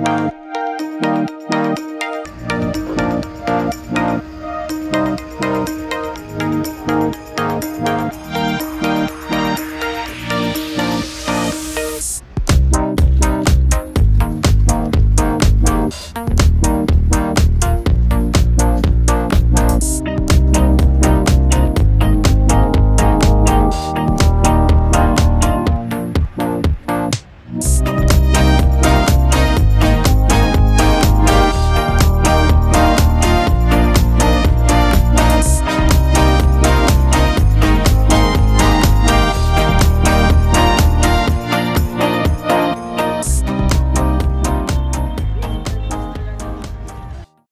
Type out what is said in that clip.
Bye.